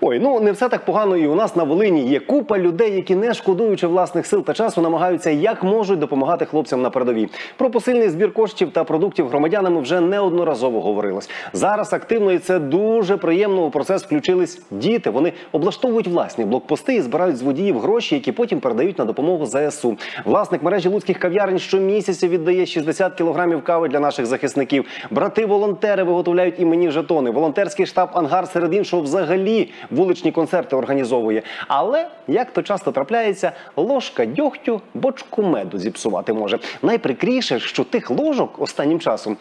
Ой, ну не все так погано і у нас на Волині є купа людей, які не шкодуючи власних сил та часу, намагаються як можуть допомагати хлопцям на передовій. Про посильний збір коштів та продуктів громадянами вже неодноразово говорилось. Зараз активно і це дуже приємно. У процес включились діти. Вони облаштовують власні блокпости і збирають з водіїв гроші, які потім передають на допомогу ЗСУ. Власник мережі луцьких кав'ярень щомісяця віддає 60 кілограмів кави для наших захисників. Брати-волонтери виготовляють іменні жетони. Волонтерський штаб Ангар серед іншого взагалі вуличні концерти організовує. Але як то часто трапляється, ложка дьогтю бочку меду зіпсувати може. Найприкріше, що тих ложок останнім часом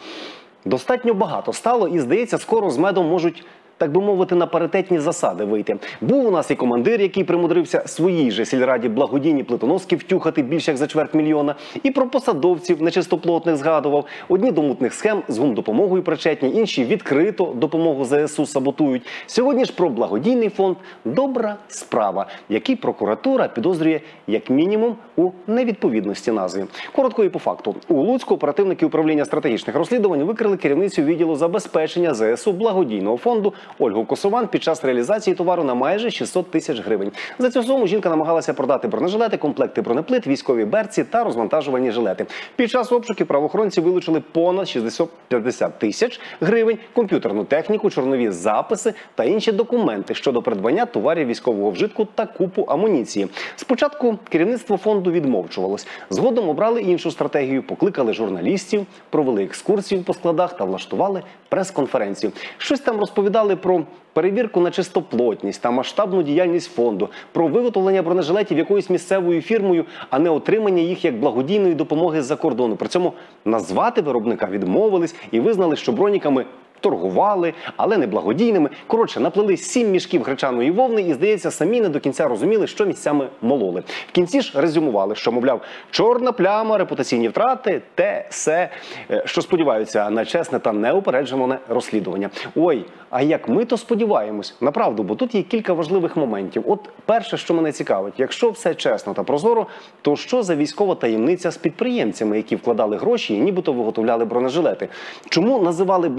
достатньо багато стало, і здається, скоро з медом можуть. Так би мовити, на паритетні засади вийти. Був у нас і командир, який примудрився своїй же сільраді благодійні плитоноски втюхати більше як за чверть мільйона, і про посадовців нечистоплотних згадував. Одні до мутних схем з гумдопомогою причетні, інші відкрито допомогу ЗСУ саботують. Сьогодні ж про благодійний фонд Добра справа, який прокуратура підозрює як мінімум у невідповідності назви. Коротко і по факту у Луцьку оперативники управління стратегічних розслідувань викрили керівницю відділу забезпечення ЗСУ благодійного фонду Ольгу Косован під час реалізації товару на майже 600 тисяч гривень. За цю суму жінка намагалася продати бронежилети, комплекти бронеплит, військові берці та розвантажувальні жилети. Під час обшуків правоохоронці вилучили понад 650 тисяч гривень, комп'ютерну техніку, чорнові записи та інші документи щодо придбання товарів військового вжитку та купу амуніції. Спочатку керівництво фонду відмовчувалось. Згодом обрали іншу стратегію, покликали журналістів, провели екскурсію по складах та влаштували прес-конференцію. Щось там розповідали про перевірку на чистоплотність та масштабну діяльність фонду, про виготовлення бронежилетів якоюсь місцевою фірмою, а не отримання їх як благодійної допомоги з-за кордону. При цьому назвати виробника відмовились і визнали, що броніками. Торгували, але не благодійними. Коротше, наплели сім мішків гречаної вовни і, здається, самі не до кінця розуміли, що місцями мололи. В кінці ж резюмували, що, мовляв, чорна пляма, репутаційні втрати, те, се, е, що сподіваються на чесне та неупереджене розслідування. Ой, а як ми то сподіваємось, направду, бо тут є кілька важливих моментів. От перше, що мене цікавить, якщо все чесно та прозоро, то що за військова таємниця з підприємцями, які вкладали гроші і нібито виготовляли бронежилети? Чому називали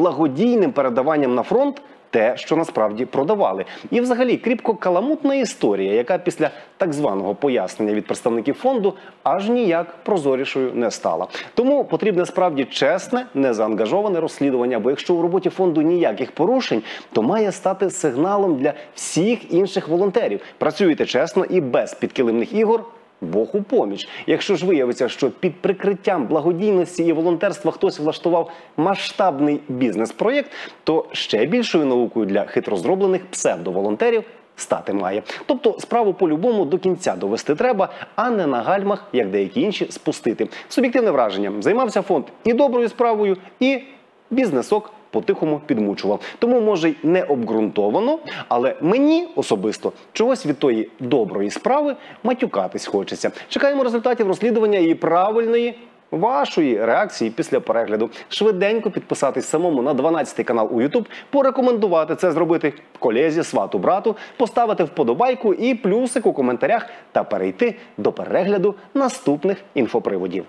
благодійним передаванням на фронт? Те, що насправді продавали, і взагалі кріпко каламутна історія, яка після так званого пояснення від представників фонду аж ніяк прозорішою не стала. Тому потрібне справді чесне, незаангажоване розслідування. Бо якщо у роботі фонду ніяких порушень, то має стати сигналом для всіх інших волонтерів. Працюєте чесно і без підкилимних ігор. Бог у поміч. Якщо ж виявиться, що під прикриттям благодійності і волонтерства хтось влаштував масштабний бізнес-проєкт, то ще більшою наукою для хитро зроблених псевдоволонтерів стати має. Тобто справу по-любому до кінця довести треба, а не на гальмах, як деякі інші, спустити. Суб'єктивне враження займався фонд і доброю справою, і бізнесок по-тихому підмучував. Тому, може, й не обґрунтовано, але мені особисто чогось від тої доброї справи матюкатись хочеться. Чекаємо результатів розслідування і правильної. Вашої реакції після перегляду швиденько підписатись самому на 12 канал у YouTube, порекомендувати це зробити колезі, свату, брату, поставити вподобайку і плюсик у коментарях та перейти до перегляду наступних інфоприводів.